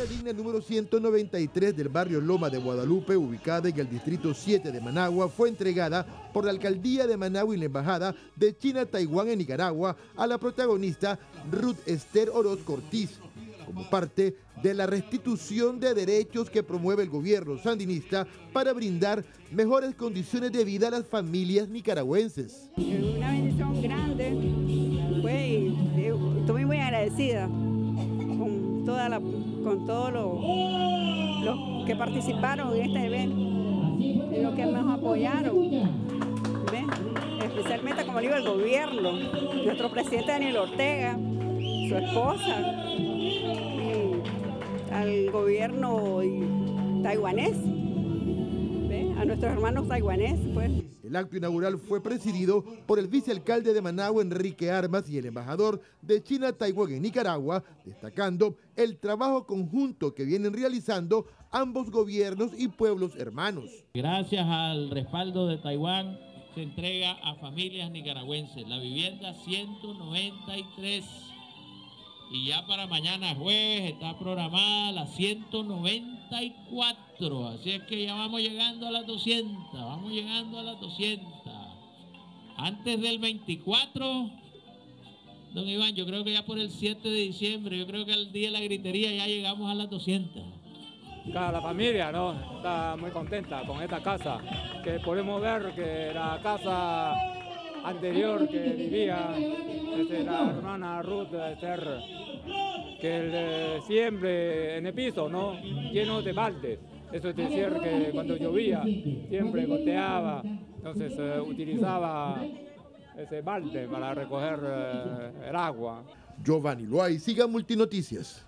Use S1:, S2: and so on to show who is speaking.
S1: la línea número 193 del barrio Loma de Guadalupe, ubicada en el distrito 7 de Managua, fue entregada por la alcaldía de Managua y la embajada de China Taiwán en Nicaragua a la protagonista Ruth Esther Oroz Cortiz, como parte de la restitución de derechos que promueve el gobierno sandinista para brindar mejores condiciones de vida a las familias nicaragüenses.
S2: Una bendición grande, pues, estoy muy agradecida con, todos los, que participaron en este evento, y los que nos apoyaron, especialmente como digo el gobierno, nuestro presidente Daniel Ortega, su esposa, al gobierno taiwanés, a nuestros hermanos taiwaneses. Pues.
S1: El acto inaugural fue presidido por el vicealcalde de Managua, Enrique Armas, y el embajador de China Taiwán en Nicaragua, destacando el trabajo conjunto que vienen realizando ambos gobiernos y pueblos hermanos.
S3: Gracias al respaldo de Taiwán se entrega a familias nicaragüenses la vivienda 193 y ya para mañana jueves está programada la 194. Así es que ya vamos llegando a las 200. Vamos llegando a las 200. Antes del 24, don Iván, yo creo que ya por el 7 de diciembre, yo creo que al día de la gritería ya llegamos a las 200.
S4: La familia ¿no? está muy contenta con esta casa, que podemos ver que la casa anterior que vivía este, la hermana Ruth Esther, que siempre en el piso, ¿no? Lleno de baldes. Eso es decir que cuando llovía siempre goteaba, entonces eh, utilizaba ese balde para recoger eh, el agua.
S1: Giovanni Loay, siga Multinoticias.